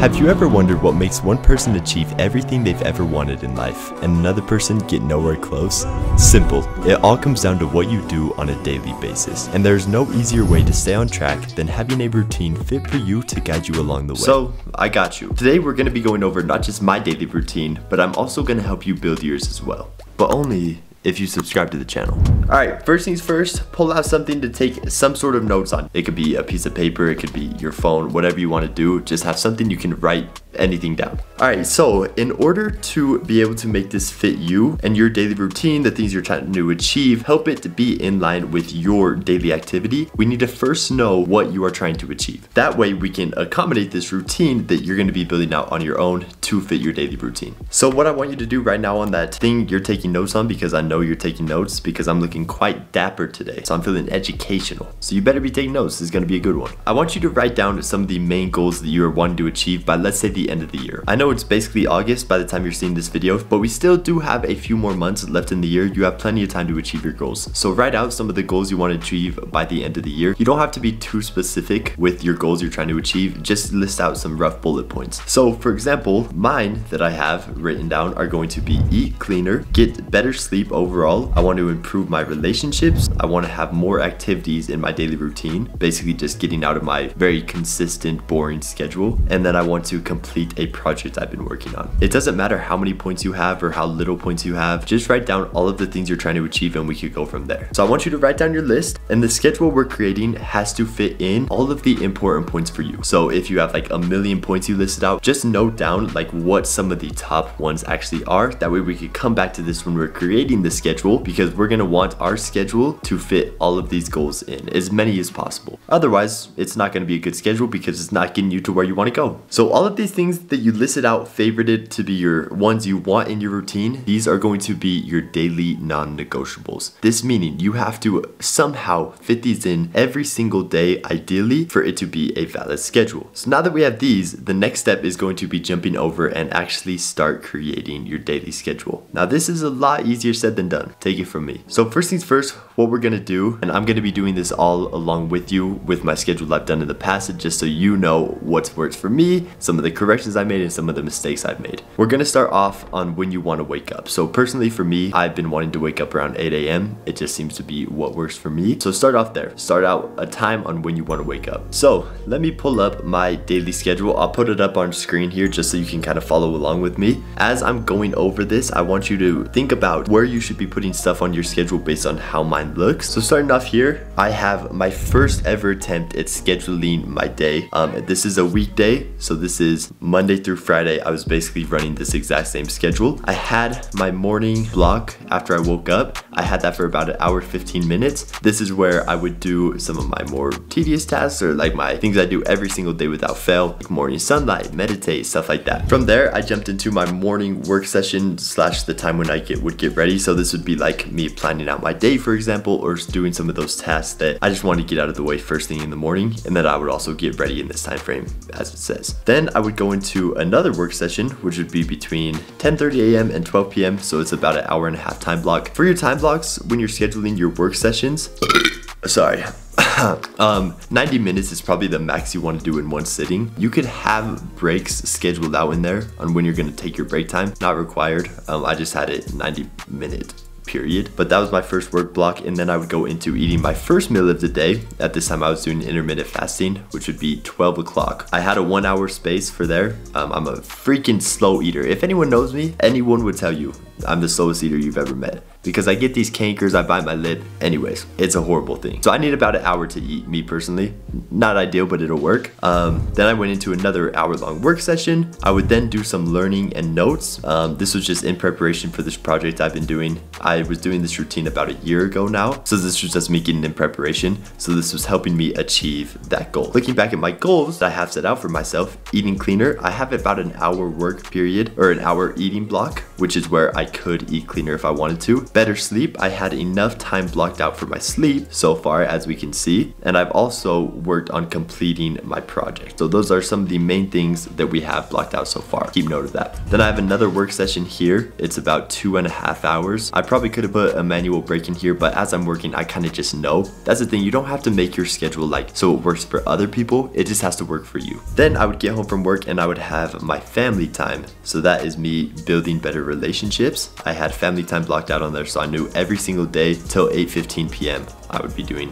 Have you ever wondered what makes one person achieve everything they've ever wanted in life and another person get nowhere close? Simple. It all comes down to what you do on a daily basis. And there's no easier way to stay on track than having a routine fit for you to guide you along the way. So, I got you. Today we're going to be going over not just my daily routine, but I'm also going to help you build yours as well. But only if you subscribe to the channel. All right, first things first, pull out something to take some sort of notes on. It could be a piece of paper, it could be your phone, whatever you want to do. Just have something you can write anything down. All right, so in order to be able to make this fit you and your daily routine, the things you're trying to achieve, help it to be in line with your daily activity, we need to first know what you are trying to achieve. That way we can accommodate this routine that you're gonna be building out on your own to fit your daily routine. So what I want you to do right now on that thing you're taking notes on, because I know you're taking notes because I'm looking quite dapper today. So I'm feeling educational. So you better be taking notes. This is gonna be a good one. I want you to write down some of the main goals that you are wanting to achieve by let's say the end of the year. I know it's basically August by the time you're seeing this video, but we still do have a few more months left in the year. You have plenty of time to achieve your goals. So write out some of the goals you want to achieve by the end of the year. You don't have to be too specific with your goals you're trying to achieve. Just list out some rough bullet points. So for example, mine that I have written down are going to be eat cleaner, get better sleep overall, I want to improve my relationships. I want to have more activities in my daily routine, basically just getting out of my very consistent, boring schedule. And then I want to complete a project I've been working on. It doesn't matter how many points you have or how little points you have, just write down all of the things you're trying to achieve and we could go from there. So I want you to write down your list and the schedule we're creating has to fit in all of the important points for you. So if you have like a million points you listed out, just note down like what some of the top ones actually are. That way we could come back to this when we're creating the schedule schedule because we're gonna want our schedule to fit all of these goals in, as many as possible. Otherwise, it's not gonna be a good schedule because it's not getting you to where you wanna go. So all of these things that you listed out favorited to be your ones you want in your routine, these are going to be your daily non-negotiables. This meaning you have to somehow fit these in every single day, ideally, for it to be a valid schedule. So now that we have these, the next step is going to be jumping over and actually start creating your daily schedule. Now this is a lot easier said than done take it from me. So first things first, what we're gonna do, and I'm gonna be doing this all along with you with my schedule I've done in the past, just so you know what's works for me, some of the corrections I made, and some of the mistakes I've made. We're gonna start off on when you wanna wake up. So personally for me, I've been wanting to wake up around 8 a.m. It just seems to be what works for me. So start off there. Start out a time on when you wanna wake up. So let me pull up my daily schedule. I'll put it up on screen here just so you can kind of follow along with me. As I'm going over this, I want you to think about where you should be putting stuff on your schedule based on how mine looks. So starting off here, I have my first ever attempt at scheduling my day. Um, this is a weekday, so this is Monday through Friday. I was basically running this exact same schedule. I had my morning block after I woke up. I had that for about an hour, 15 minutes. This is where I would do some of my more tedious tasks or like my things I do every single day without fail, like morning sunlight, meditate, stuff like that. From there, I jumped into my morning work session slash the time when I get would get ready. So this would be be like me planning out my day, for example, or doing some of those tasks that I just want to get out of the way first thing in the morning, and that I would also get ready in this time frame, as it says. Then I would go into another work session, which would be between 10.30 a.m. and 12 p.m., so it's about an hour and a half time block. For your time blocks, when you're scheduling your work sessions, sorry, um, 90 minutes is probably the max you want to do in one sitting. You could have breaks scheduled out in there on when you're going to take your break time. Not required. Um, I just had it 90 minute period. But that was my first work block and then I would go into eating my first meal of the day. At this time I was doing intermittent fasting, which would be 12 o'clock. I had a one hour space for there. Um, I'm a freaking slow eater. If anyone knows me, anyone would tell you I'm the slowest eater you've ever met because I get these cankers, I bite my lip. Anyways, it's a horrible thing. So I need about an hour to eat, me personally. Not ideal, but it'll work. Um, then I went into another hour long work session. I would then do some learning and notes. Um, this was just in preparation for this project I've been doing. I was doing this routine about a year ago now. So this was just me getting in preparation. So this was helping me achieve that goal. Looking back at my goals that I have set out for myself, eating cleaner, I have about an hour work period or an hour eating block which is where I could eat cleaner if I wanted to. Better sleep, I had enough time blocked out for my sleep so far as we can see. And I've also worked on completing my project. So those are some of the main things that we have blocked out so far. Keep note of that. Then I have another work session here. It's about two and a half hours. I probably could have put a manual break in here, but as I'm working, I kind of just know. That's the thing, you don't have to make your schedule like so it works for other people. It just has to work for you. Then I would get home from work and I would have my family time. So that is me building better relationships. I had family time blocked out on there so I knew every single day till 8.15 p.m. I would be doing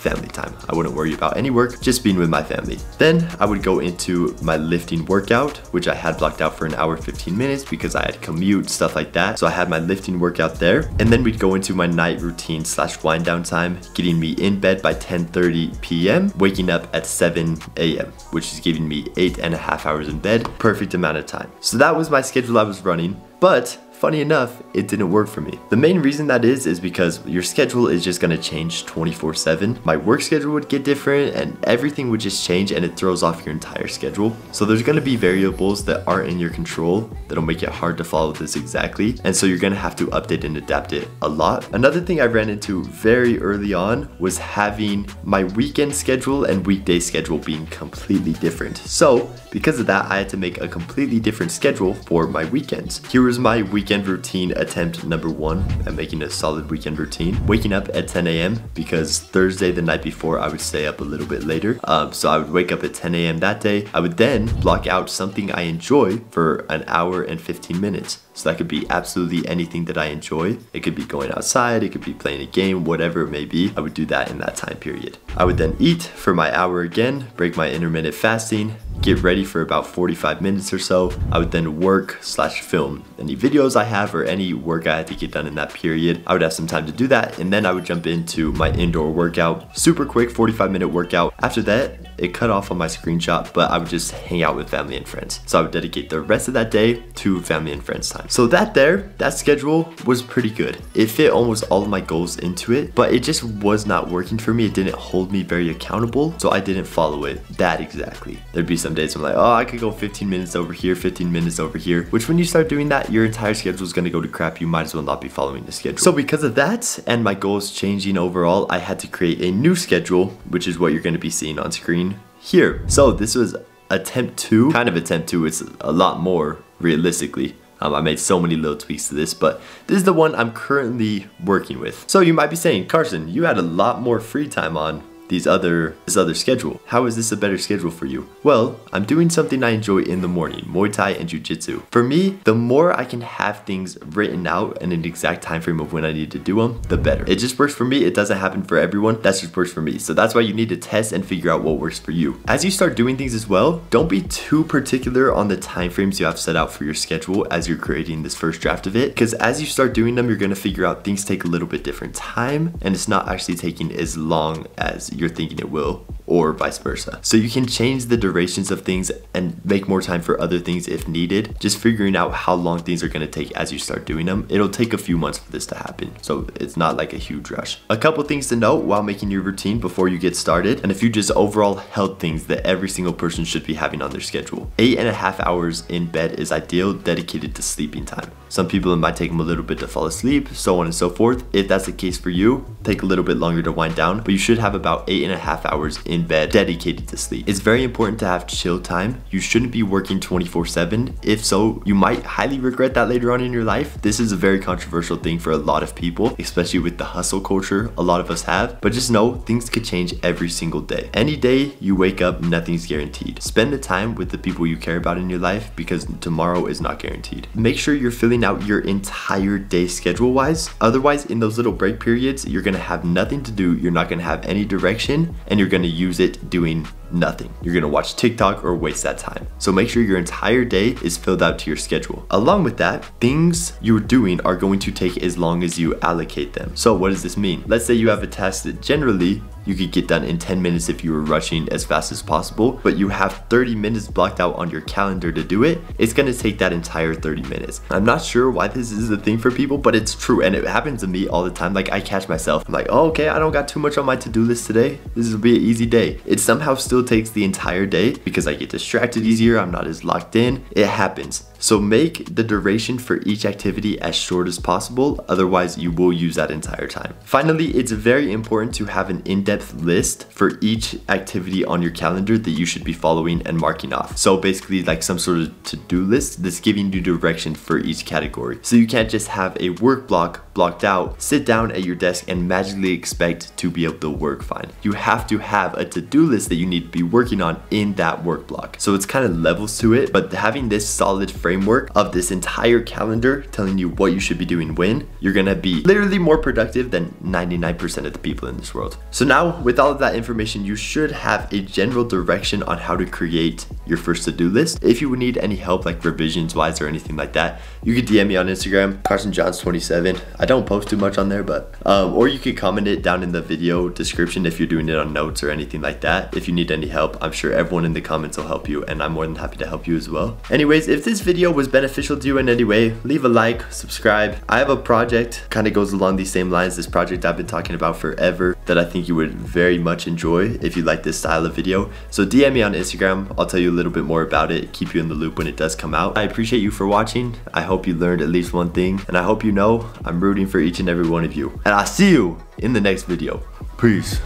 family time. I wouldn't worry about any work, just being with my family. Then I would go into my lifting workout, which I had blocked out for an hour 15 minutes because I had commute, stuff like that. So I had my lifting workout there. And then we'd go into my night routine slash wind down time, getting me in bed by 10.30 p.m., waking up at 7 a.m., which is giving me eight and a half hours in bed, perfect amount of time. So that was my schedule I was running. But Funny enough, it didn't work for me. The main reason that is, is because your schedule is just gonna change 24 7. My work schedule would get different and everything would just change and it throws off your entire schedule. So there's gonna be variables that aren't in your control that'll make it hard to follow this exactly. And so you're gonna have to update and adapt it a lot. Another thing I ran into very early on was having my weekend schedule and weekday schedule being completely different. So because of that, I had to make a completely different schedule for my weekends. Here was my weekend weekend routine attempt number one at making a solid weekend routine. Waking up at 10 a.m. because Thursday, the night before, I would stay up a little bit later. Um, so I would wake up at 10 a.m. that day. I would then block out something I enjoy for an hour and 15 minutes. So that could be absolutely anything that I enjoy. It could be going outside, it could be playing a game, whatever it may be. I would do that in that time period. I would then eat for my hour again, break my intermittent fasting, get ready for about 45 minutes or so. I would then work slash film any videos I have or any work I had to get done in that period. I would have some time to do that and then I would jump into my indoor workout. Super quick 45 minute workout. After that, it cut off on my screenshot, but I would just hang out with family and friends. So I would dedicate the rest of that day to family and friends time. So that there, that schedule was pretty good. It fit almost all of my goals into it, but it just was not working for me. It didn't hold me very accountable, so I didn't follow it that exactly. There'd be some days I'm like, oh, I could go 15 minutes over here, 15 minutes over here, which when you start doing that, your entire schedule is gonna go to crap. You might as well not be following the schedule. So because of that and my goals changing overall, I had to create a new schedule, which is what you're gonna be seeing on screen here. So this was attempt two, kind of attempt two, it's a lot more realistically. Um, I made so many little tweaks to this, but this is the one I'm currently working with. So you might be saying, Carson, you had a lot more free time on these other this other schedule. How is this a better schedule for you? Well, I'm doing something I enjoy in the morning, Muay Thai and Jiu-Jitsu. For me, the more I can have things written out and an exact time frame of when I need to do them, the better. It just works for me. It doesn't happen for everyone. That just works for me. So that's why you need to test and figure out what works for you. As you start doing things as well, don't be too particular on the time frames you have set out for your schedule as you're creating this first draft of it. Because as you start doing them, you're gonna figure out things take a little bit different time and it's not actually taking as long as you're thinking it will or vice versa. So you can change the durations of things and make more time for other things if needed. Just figuring out how long things are gonna take as you start doing them. It'll take a few months for this to happen. So it's not like a huge rush. A couple things to note while making your routine before you get started and a few just overall health things that every single person should be having on their schedule. Eight and a half hours in bed is ideal dedicated to sleeping time. Some people it might take them a little bit to fall asleep, so on and so forth. If that's the case for you, take a little bit longer to wind down, but you should have about eight and a half hours in bed dedicated to sleep. It's very important to have chill time. You shouldn't be working 24 7. If so, you might highly regret that later on in your life. This is a very controversial thing for a lot of people, especially with the hustle culture a lot of us have. But just know things could change every single day. Any day you wake up, nothing's guaranteed. Spend the time with the people you care about in your life because tomorrow is not guaranteed. Make sure you're filling out your entire day schedule wise. Otherwise, in those little break periods, you're gonna have nothing to do. You're not gonna have any direction and you're gonna use it doing nothing. You're gonna watch TikTok or waste that time. So make sure your entire day is filled out to your schedule. Along with that, things you're doing are going to take as long as you allocate them. So what does this mean? Let's say you have a task that generally you could get done in 10 minutes if you were rushing as fast as possible, but you have 30 minutes blocked out on your calendar to do it, it's gonna take that entire 30 minutes. I'm not sure why this is a thing for people, but it's true and it happens to me all the time. Like I catch myself, I'm like, oh, okay, I don't got too much on my to-do list today. This will be an easy day. It somehow still still takes the entire day because I get distracted easier, I'm not as locked in. It happens. So make the duration for each activity as short as possible, otherwise you will use that entire time. Finally, it's very important to have an in-depth list for each activity on your calendar that you should be following and marking off. So basically like some sort of to-do list that's giving you direction for each category. So you can't just have a work block blocked out, sit down at your desk and magically expect to be able to work fine. You have to have a to-do list that you need to be working on in that work block. So it's kind of levels to it, but having this solid framework of this entire calendar telling you what you should be doing when, you're gonna be literally more productive than 99% of the people in this world. So now with all of that information, you should have a general direction on how to create your first to-do list. If you would need any help like revisions wise or anything like that, you could DM me on Instagram, CarsonJohns27. I don't post too much on there, but, um, or you could comment it down in the video description if you're doing it on notes or anything like that. If you need any help, I'm sure everyone in the comments will help you and I'm more than happy to help you as well. Anyways, if this video was beneficial to you in any way, leave a like, subscribe. I have a project, kind of goes along these same lines, this project I've been talking about forever that I think you would very much enjoy if you like this style of video. So DM me on Instagram, I'll tell you a little bit more about it, keep you in the loop when it does come out. I appreciate you for watching. I hope you learned at least one thing, and I hope you know I'm rooting for each and every one of you. And I'll see you in the next video. Peace.